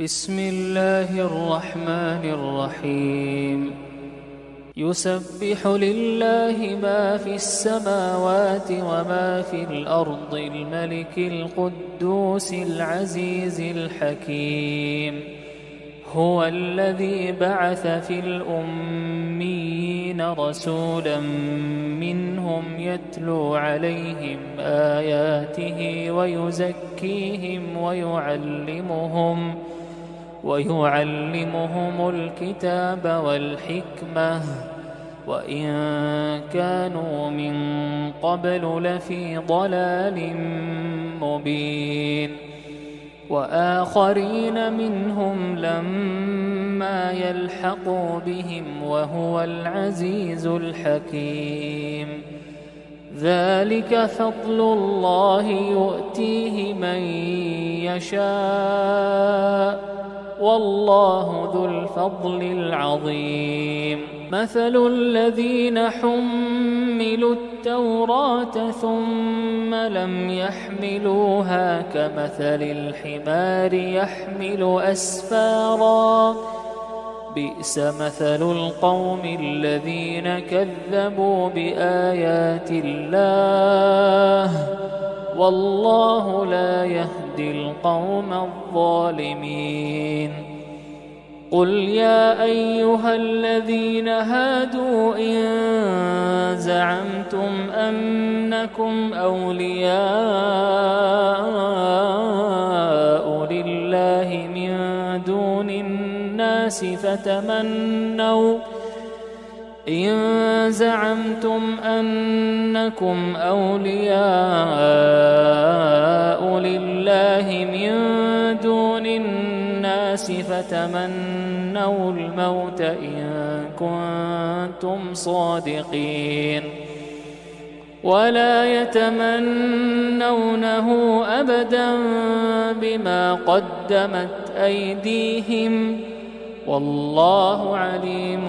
بسم الله الرحمن الرحيم. يسبح لله ما في السماوات وما في الأرض الملك القدوس العزيز الحكيم. هو الذي بعث في الأميين رسولا منهم يتلو عليهم آياته ويزكيهم ويعلمهم ويعلمهم الكتاب والحكمة وإن كانوا من قبل لفي ضلال مبين وآخرين منهم لما يلحقوا بهم وهو العزيز الحكيم ذلك فضل الله يؤتيه من يشاء والله ذو الفضل العظيم. مثل الذين حملوا التوراة ثم لم يحملوها كمثل الحمار يحمل أسفارا. بئس مثل القوم الذين كذبوا بآيات الله. والله لا يهدي القوم الظالمين. قل يا أيها الذين هادوا إن زعمتم أنكم أولياء لله من دون الناس فتمنوا إن زعمتم أنكم أولياء لله من دون الناس فتمنوا الموت إن كنتم صادقين ولا يتمنونه أبدا بما قدمت أيديهم والله عليم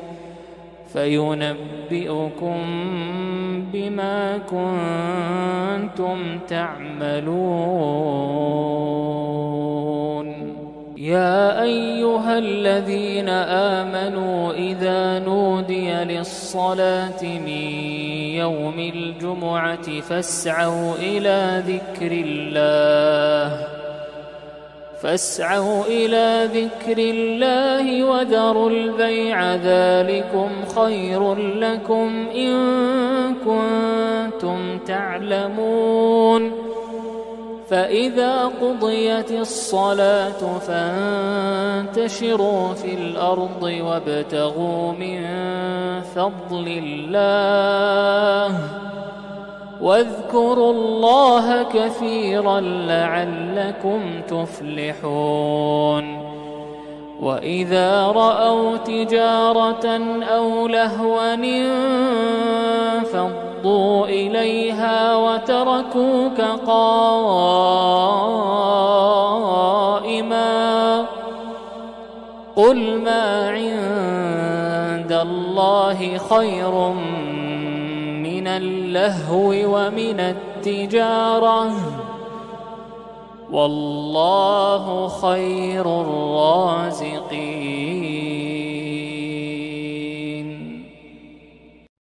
فينبئكم بما كنتم تعملون. يا أيها الذين آمنوا إذا نودي للصلاة من يوم الجمعة فاسعوا إلى ذكر الله. فاسعوا إلى ذكر الله وذروا البيع ذلكم خير لكم إن كنتم تعلمون. فإذا قضيت الصلاة فانتشروا في الأرض وابتغوا من فضل الله. واذكروا الله كثيرا لعلكم تفلحون. وإذا رأوا تجارة أو لهوا انفضوا إليها وتركوك قائما. قل ما عند الله خير من اللهو ومن التجارة. والله خير الرازقين.